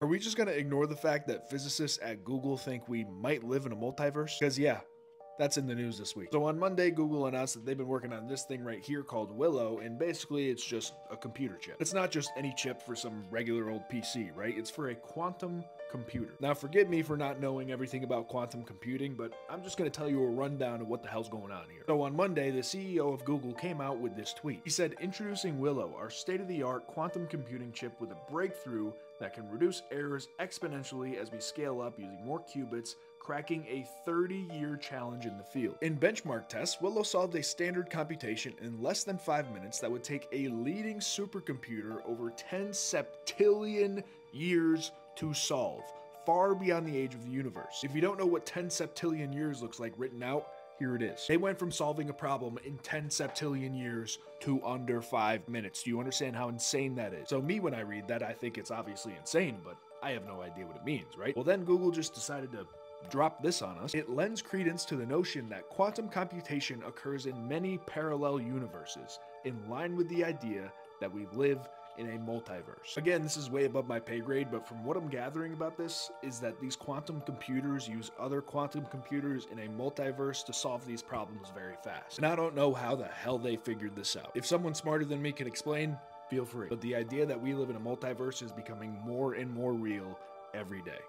Are we just gonna ignore the fact that physicists at Google think we might live in a multiverse? Because, yeah, that's in the news this week. So on Monday, Google announced that they've been working on this thing right here called Willow, and basically it's just a computer chip. It's not just any chip for some regular old PC, right? It's for a quantum computer. Now, forgive me for not knowing everything about quantum computing, but I'm just going to tell you a rundown of what the hell's going on here. So, on Monday, the CEO of Google came out with this tweet. He said, Introducing Willow, our state of the art quantum computing chip with a breakthrough that can reduce errors exponentially as we scale up using more qubits cracking a 30 year challenge in the field. In benchmark tests, Willow solved a standard computation in less than 5 minutes that would take a leading supercomputer over 10 septillion years to solve, far beyond the age of the universe. If you don't know what 10 septillion years looks like written out, here it is. They went from solving a problem in 10 septillion years to under 5 minutes. Do you understand how insane that is? So me when I read that, I think it's obviously insane, but I have no idea what it means, right? Well then Google just decided to drop this on us, it lends credence to the notion that quantum computation occurs in many parallel universes, in line with the idea that we live in a multiverse. Again, this is way above my pay grade, but from what I'm gathering about this is that these quantum computers use other quantum computers in a multiverse to solve these problems very fast. And I don't know how the hell they figured this out. If someone smarter than me can explain, feel free. But the idea that we live in a multiverse is becoming more and more real every day.